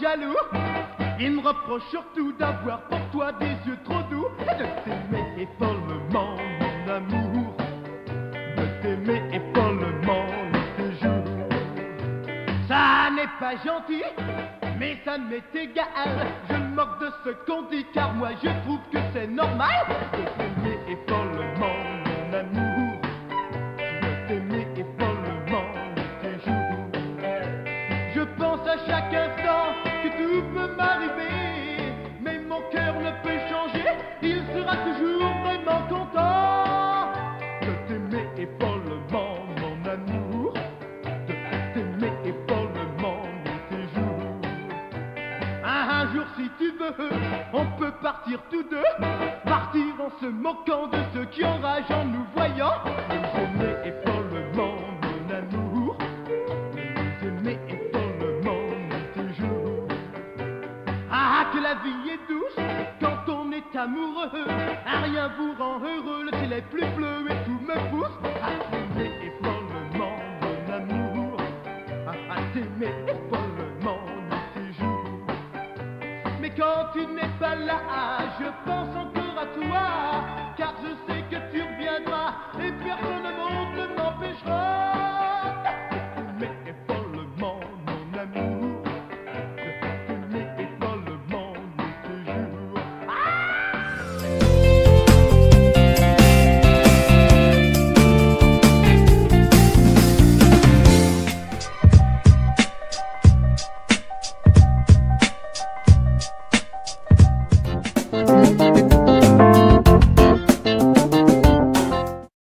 jaloux. Il me reproche surtout d'avoir pour toi des yeux trop doux. De t'aimer follement, mon amour. De t'aimer follement, les jours. Ça n'est pas gentil, mais ça m'est égal. Je me moque de ce qu'on dit, car moi je trouve que c'est normal. Je pense à chaque instant que tout peut m'arriver, mais mon cœur ne peut changer, il sera toujours vraiment content de t'aimer follement, mon amour, de t'aimer follement, tes jours. Un, un jour, si tu veux, on peut partir tous deux, partir en se moquant de ceux qui enragent en nous voyant, la vie est douce quand on est amoureux. Ah, rien vous rend heureux, le ciel est plus bleu et tout me pousse à t'aimer follement, mon amour. Ah, à t'aimer follement toujours. Mais quand tu n'es pas là,